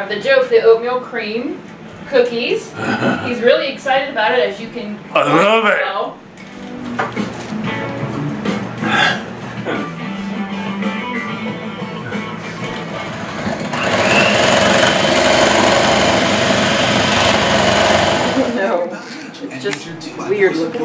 I have the Joe for the oatmeal cream cookies. He's really excited about it, as you can. I love it. tell. No, it's just weird looking.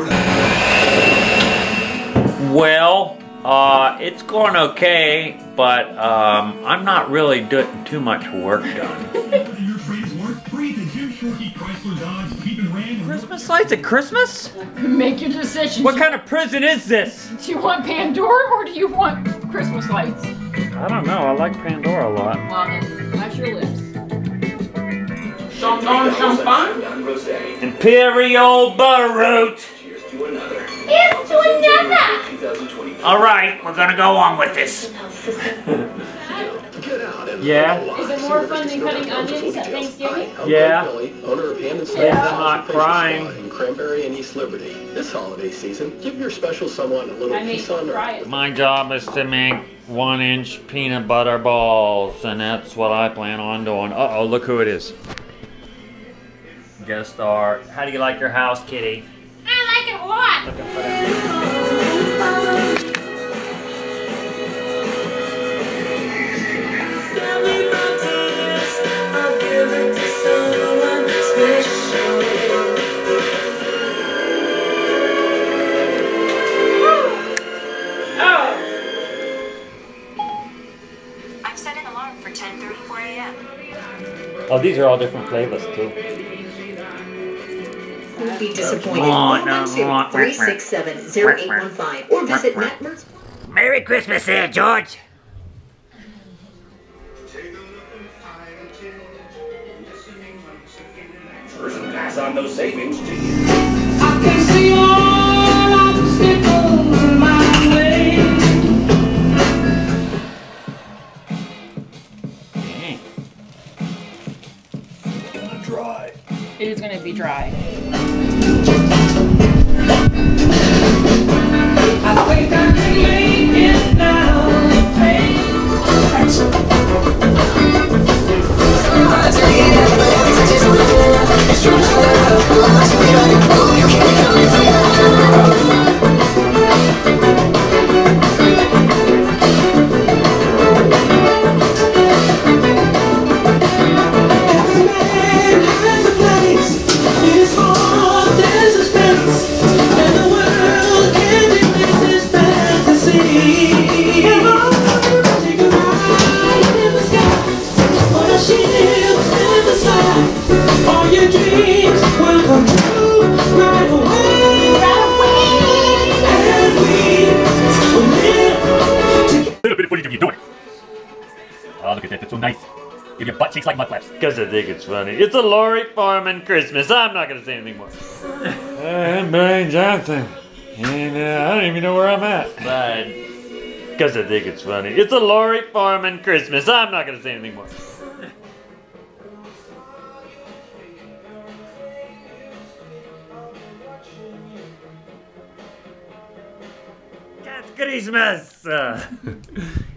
Well, uh, it's going okay, but um, I'm not really doing too much work done. Your friends work free to Jim Shorkey Chrysler Dodge Jeep and Ram. Christmas lights at Christmas? Make your decision. What kind of prison is this? Do you want Pandora or do you want Christmas lights? I don't know. I like Pandora a lot. Well, then, flash your lips. Champagne, champagne. Imperial Barroot. Cheers to another. Here's to another! All right, we're gonna go on with this. Get out and Yeah. Is it more fun than cutting onions at Thanksgiving? I'm Yeah. Greg Billy, owner of Hand and Slade Yeah. Not Fashion crying. In Cranberry and East Liberty. This holiday season, give your special someone a little I made peace on earth. My job is to make one inch peanut butter balls, and that's what I plan on doing. Uh oh, look who it is. Guest star. How do you like your house, kitty? Alarm for 10:34 a.m. Oh, these are all different playlists too. Won't be disappointed. Oh, Call no, now to 367-0815 or visit Matt Mertz. Merry Christmas there, George. First, pass on those savings to you. It is gonna be dry. All your dreams will come true right away, and we will live together. little Give your butt cheeks like mud flaps. Because I think it's funny. It's a Lori Farman Christmas. I'm not going to say anything more. I'm Brian Johnson. And uh, I don't even know where I'm at. But because I think it's funny. It's a Lori Farman Christmas. I'm not going to say anything more. Christmas.